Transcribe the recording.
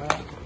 Right.